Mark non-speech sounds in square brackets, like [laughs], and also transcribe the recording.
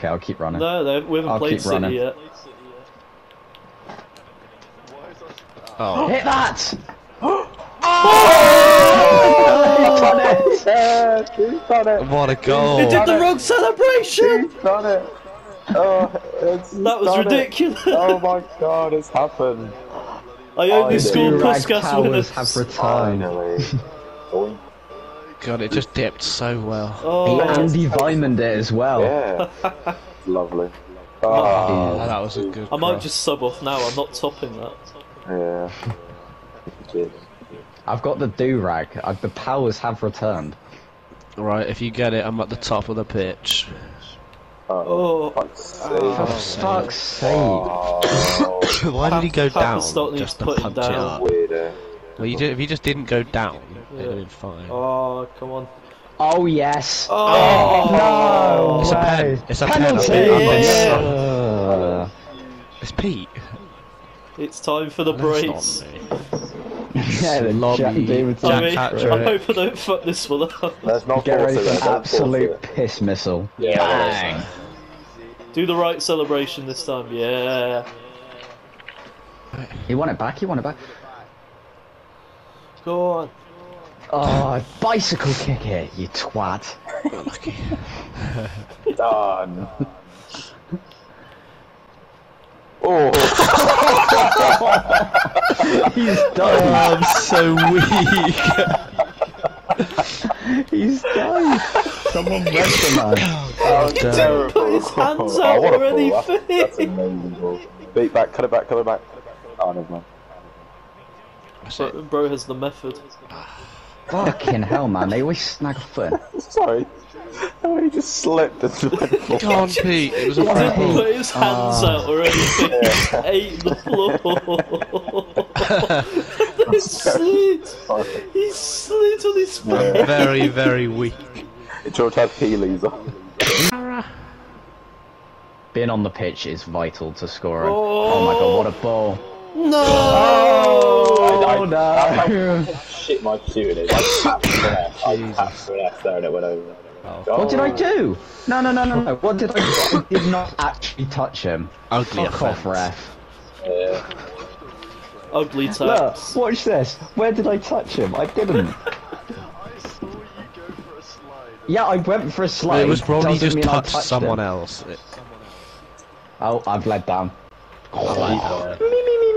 Okay, I'll keep running. No, no, we haven't I'll played keep City running. yet. Oh, [gasps] Hit that! He's done it! He's done it! what a goal! He did the wrong celebration! He's done it! Oh, it's That was done it. ridiculous. Oh my god, it's happened! I only Oh, scored the Rag Puskas winners. have returned. Finally. [laughs] Boing. God, it just dipped so well. Oh, Andy Vyman it as well. Yeah. [laughs] Lovely. Oh, Ah, that was a good. I might cross. just sub off now. I'm not topping that. yeah. Cheers. [laughs] I've got the do-rag. Uh, the powers have returned. Right, if you get it, I'm at the top of the pitch. Oh, Oh, fuck's For sake. fuck's sake. Oh, [coughs] Why did he go Half- half down the stock needs just to putting punch down. it up? weirdo. Well, you did, if he just didn't go down, it would Yeah. have fine. oh, come on. Oh yes. Oh, no It's a pen. It's a pen. Penalty. I've been- I've been Yeah. Uh, It's Pete. It's time for the That's brace. not me. [laughs] yeah, the Lobby. Jack Davidson. Jack I, mean, Hatcher. I hope I don't fuck this one up. Let's not Get ready for an absolute piss missile. Yeah, Bang. Do the right celebration this time. Yeah. He won it back. He won it back. Go on. Oh, bicycle kick it, you twat. Lucky. Done. Oh, He's Oh, done. I'm so weak. He's done. Someone read the man. oh, oh terrible. Put his hands Oh, out what a or ball. That's, anything. that's amazing ball. Beat back, cut it back, cut it back. Oh, never mind. Bro, bro has the method. Fucking hell, man. They always snag a foot. [laughs] Sorry. Oh, he just slipped and went for Come on, Pete. It was a He didn't put his ah. hands out or anything. He ate the floor. [laughs] he slid. Sorry. He slid on his face. Yeah. Very, very weak. George had Heelys on. Being on the pitch is vital to scoring. Oh. Oh, my god, what a ball. No! Oh, no. [laughs] Shit, my shooting is. I tapped for an F. I tapped for an F there and it went over. Oh. What did I do? No, no, no, no, no. What did I do? I did not actually touch him. Ugly Fuck off, offence. ref. Yeah. Ugly touch. Look, watch this. Where did I touch him? I didn't. [laughs] Yeah, I went for a slide. It was probably Doesn't just touched touched someone him. else. It- Oh, I've led down. Oh, Me